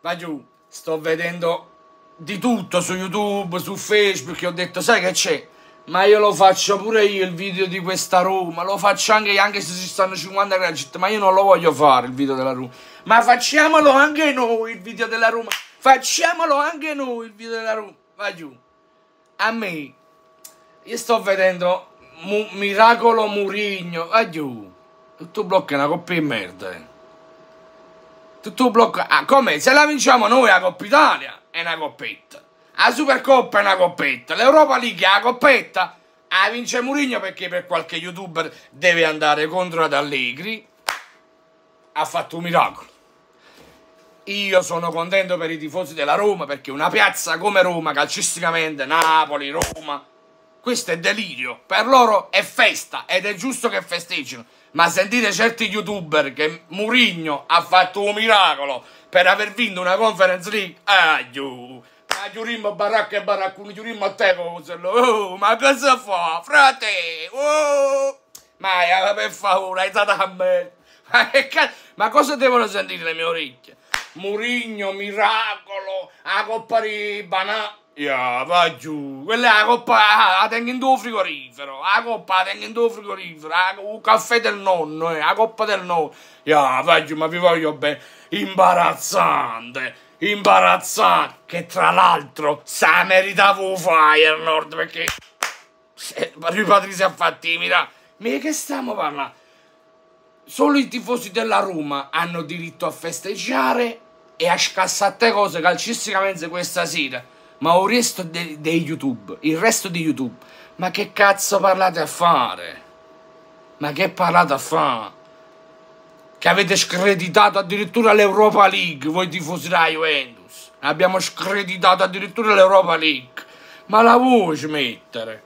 va giù, sto vedendo di tutto su YouTube, su Facebook, ho detto, sai che c'è? Ma io lo faccio pure io il video di questa Roma, lo faccio anche anche se ci stanno 50 gradi, ma io non lo voglio fare il video della Roma. Ma facciamolo anche noi il video della Roma, facciamolo anche noi il video della Roma, va giù. A me, io sto vedendo Mu Miracolo Murigno, va giù. Tutto blocca una coppia di merda. Eh. Tutto blocca, ah come? Se la vinciamo noi la Coppa Italia è una coppetta. La Supercoppa è una coppetta, l'Europa League è una coppetta. La vince Murigno perché per qualche youtuber deve andare contro ad Allegri. Ha fatto un miracolo. Io sono contento per i tifosi della Roma perché una piazza come Roma, calcisticamente, Napoli, Roma, questo è delirio. Per loro è festa ed è giusto che festeggino. Ma sentite certi youtuber che Murigno ha fatto un miracolo per aver vinto una conference league. Ah, giù. Ma giurimmo baracca e baraccuni, giurimmo a te Oh, ma cosa fa, frate? Oh. Ma eh, per favore, hai dato a me. Ma cosa devono sentire le mie orecchie? Murigno, miracolo, la coppa di banana. Ja, va giù. Quella è la coppa, la tengo in tuo frigorifero. La coppa la tengo in tuo frigorifero. Il caffè del nonno, eh, la coppa del nonno. Ja, va giù, ma vi voglio bene. Imbarazzante, imbarazzante. Che tra l'altro sa meritavo Nord perché... Se, Patrizia ha fatti mira. Ma che stiamo parlando? Solo i tifosi della Roma hanno diritto a festeggiare e a scassare cose calcisticamente questa sera ma il resto de YouTube, il resto di YouTube, ma che cazzo parlate a fare? Ma che parlate a fare? Che avete screditato addirittura l'Europa League, voi tifosi della Juventus. Abbiamo screditato addirittura l'Europa League. Ma la vuoi smettere?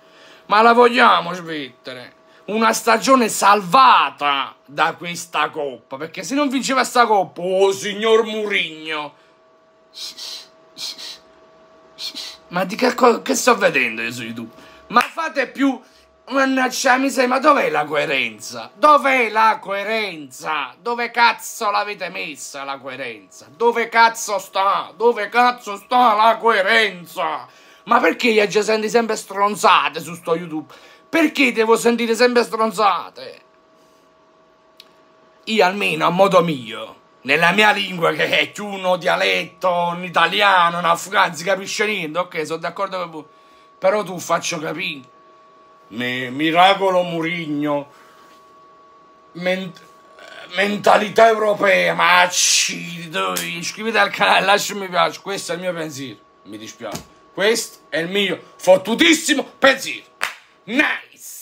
Ma la vogliamo smettere? Una stagione salvata da questa coppa, perché se non vinceva sta coppa, oh signor Murigno ma di che, che sto vedendo io su YouTube? Ma fate più... Mannaggia miseria, ma dov'è la coerenza? Dov'è la coerenza? Dove cazzo l'avete messa la coerenza? Dove cazzo sta? Dove cazzo sta la coerenza? Ma perché io già senti sempre stronzate su sto YouTube? Perché devo sentire sempre stronzate? Io almeno a modo mio nella mia lingua che è più uno dialetto, un italiano, un afgano, si capisce niente, ok, sono d'accordo con voi. Però tu faccio capire. Mi, miracolo Murigno. Ment mentalità europea, ma iscriviti al canale, lascia mi piace, questo è il mio pensiero, mi dispiace. Questo è il mio fottutissimo pensiero. Nice!